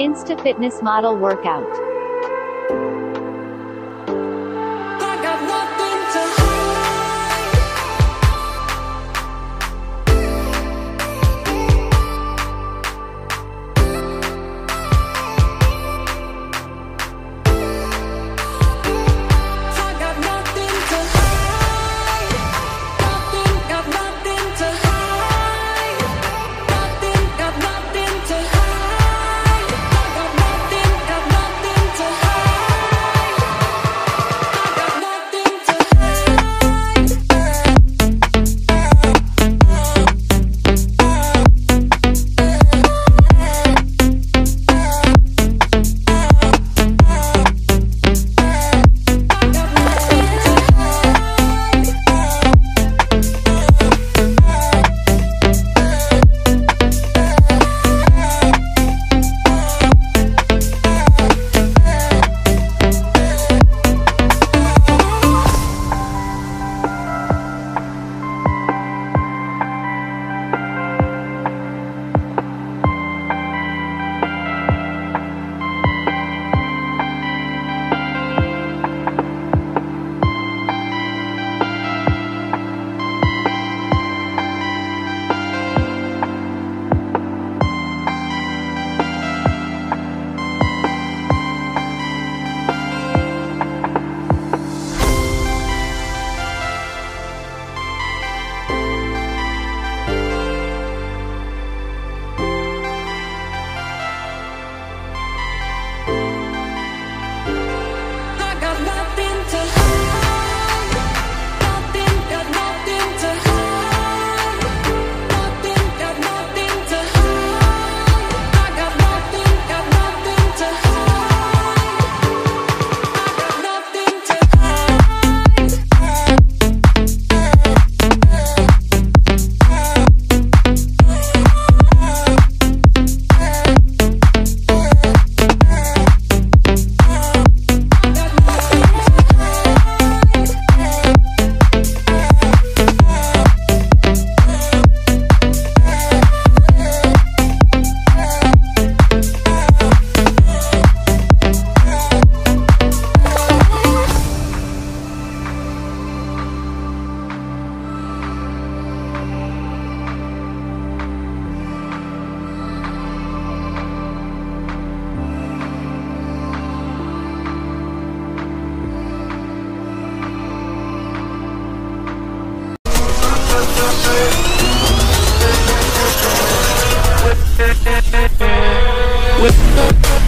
Insta Fitness Model Workout. With